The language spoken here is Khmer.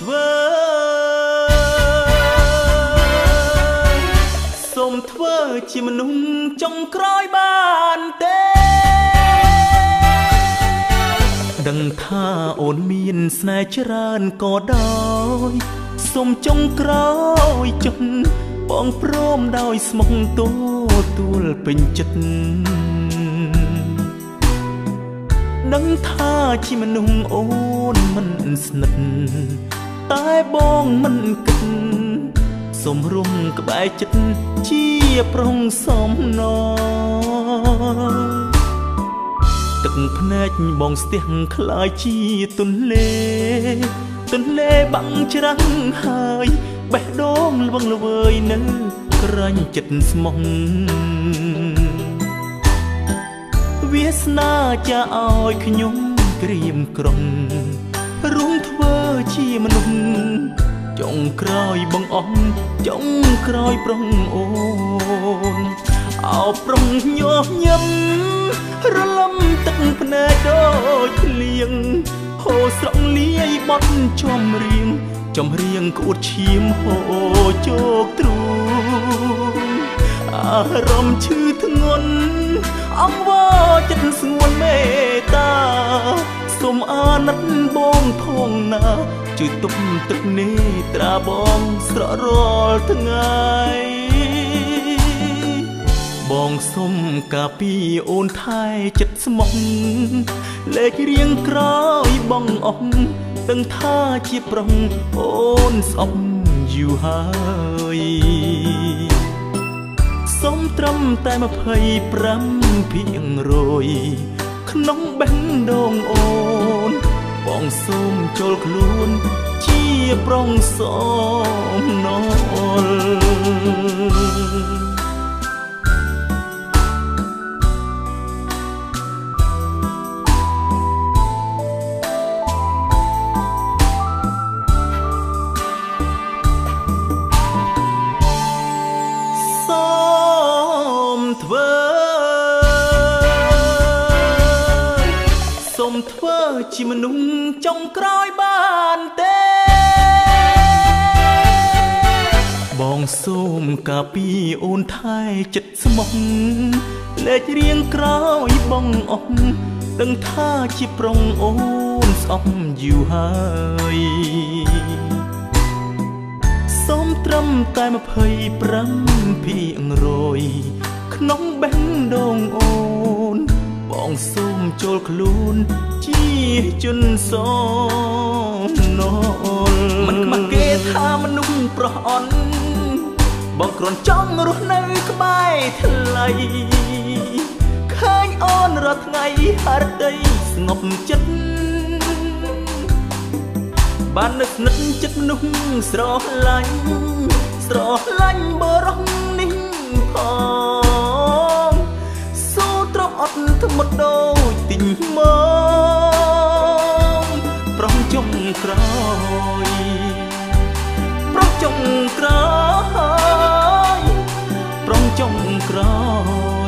ធ្វើសូមធ្វើជាមនុស្សចុងក្រោយបានទេដឹងថាអូនមានស្នេហ៍ច្រើនក៏ដោយសូមចុងក្រោយចុះបងព្រមដោយស្មោះទទួលពេញចិត្តដឹងថាជាមនុស្សអូនមិនស្និទ្ធ តែបងមិនគិតសុំរុំក្បែរចិត្តជាប្រងសំណទឹកភ្នែកបងស្ទះខ្លាយជាទុនលេទុនលេបាំងច្រាំងហើយបេះដូងលវងលវើយនៅក្រាញ់ចិត្តស្មោះវាសនាចាឲ្យខ្ញុំក្រៀមក្រំរួមធ ជាមនុស្សចុងក្រោយបងអស់ចុងក្រោយប្រុងអូនអោប្រុងញោមញឹមរលំទឹកភ្នែកដូចភ្លៀងហូរស្រក់លាយបត់ចំរៀងចំរៀងក្អួតឈាមហូរជោកទ្រូងអារម្មណ៍ឈឺធ្ងន់អង្វរចិត្តស្ងួនមេតា សូមអាណិតបងផងណាជួយទប់ទឹកនេត្រាបងស្រក់រាល់ថ្ងៃបងសុំកាពីអូនថែចិត្តស្មុគលេខរៀងក្រោយបងអស់ដឹងថាជាប្រុងអូនស្អប់យូរហើយសុំត្រឹមតែ25ភាងរយ ក្នុងបេះដូងអូន បងសូមចូលខ្លួនជាប្រុងសមណល ធ្វើជាមនុស្សចុងក្រោយបានទេ បងសូមកាពីអូនថែចិត្តស្មុគលេចរៀងក្រោយបងអស់ដឹងថាជាប្រុងអូនស្អប់យូរហើយសូមត្រឹមតែ25ភាគរយក្នុងបេះដូងអូនបងសូម ចូលខ្លួនជាជនសមណលមិនខ្មាស់គេថាមនុស្សប្រុសអន់បងគ្រាន់ចង់រស់នៅក្បែរថ្លៃឃើញអូនរាល់ថ្ងៃហរដីស្ងប់ចិត្តបាននឹកនឹកចិត្តមនុស្សស្រឡាញ់ស្រឡាញ់បរោះ យប្រុងចុងក្រោយប្រុងចុងក្រោយ